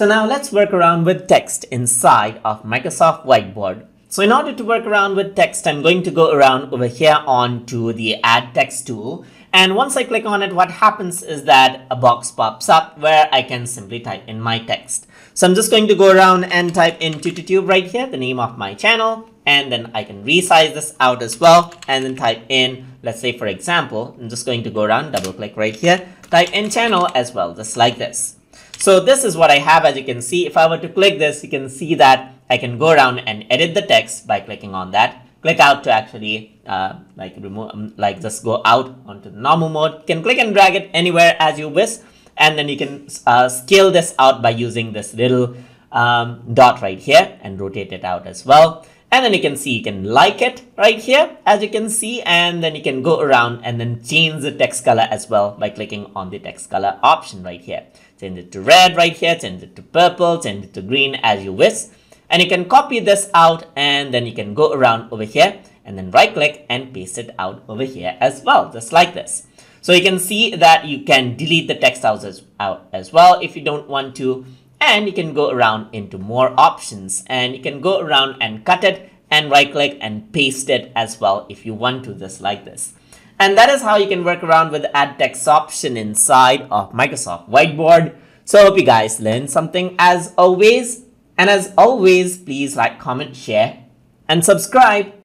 So now let's work around with text inside of Microsoft Whiteboard. So in order to work around with text, I'm going to go around over here onto the add text tool. And once I click on it, what happens is that a box pops up where I can simply type in my text. So I'm just going to go around and type in TutorTube right here, the name of my channel. And then I can resize this out as well. And then type in, let's say for example, I'm just going to go around, double click right here, type in channel as well, just like this. So this is what I have as you can see. If I were to click this, you can see that I can go around and edit the text by clicking on that. Click out to actually uh, like remove, um, like just go out onto normal mode. You can click and drag it anywhere as you wish. And then you can uh, scale this out by using this little um, dot right here and rotate it out as well. And then you can see you can like it right here as you can see and then you can go around and then change the text color as well by clicking on the text color option right here. Change it to red right here, change it to purple, change it to green as you wish. And you can copy this out and then you can go around over here and then right click and paste it out over here as well, just like this. So you can see that you can delete the text out as, out as well if you don't want to and you can go around into more options and you can go around and cut it and right click and paste it as well if you want to just like this. And that is how you can work around with the add text option inside of Microsoft Whiteboard. So I hope you guys learned something as always. And as always, please like, comment, share, and subscribe